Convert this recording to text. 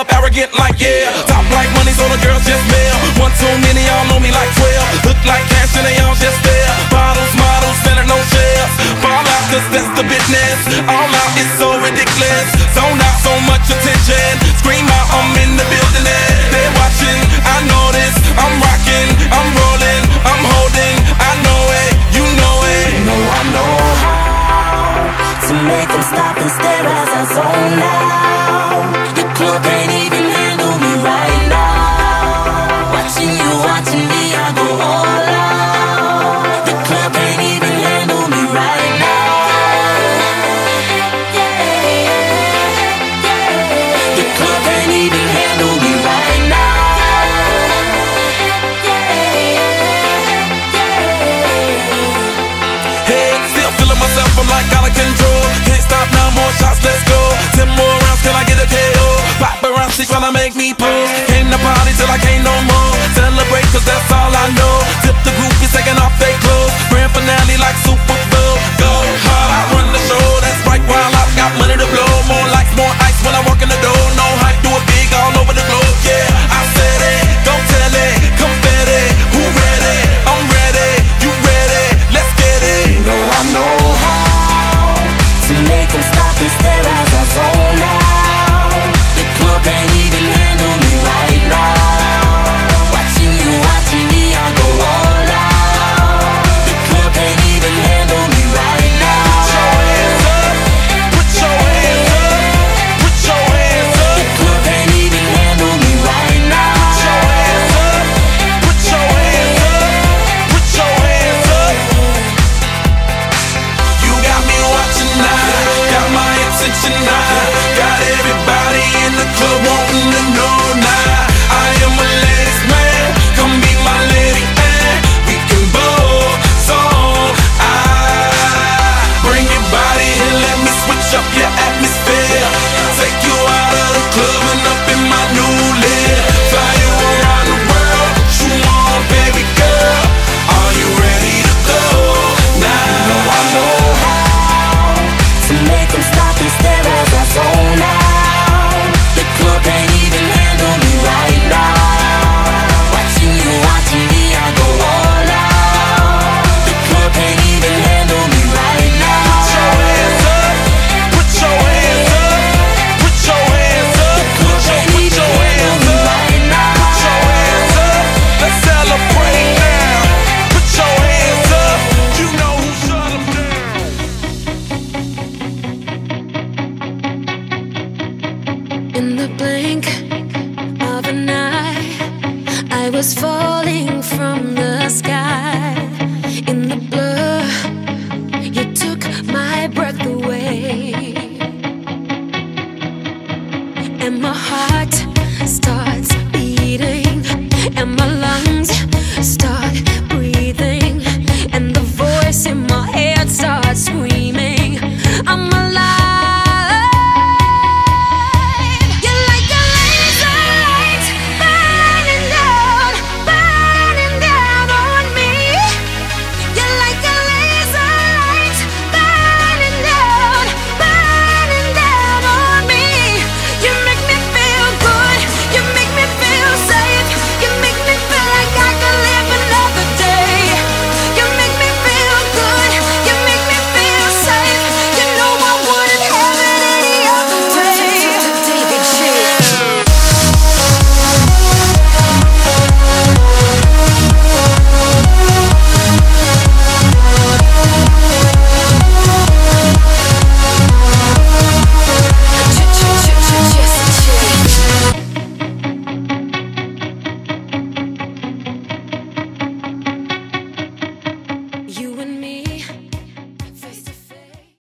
up arrogant like yeah. Top like money, so the girls just mail. One too many, y'all know me like 12. Look like cash and they all just there. Bottles, models, better no shells. Fall out, cause that's the business. All out it's so blink of an eye, I was falling.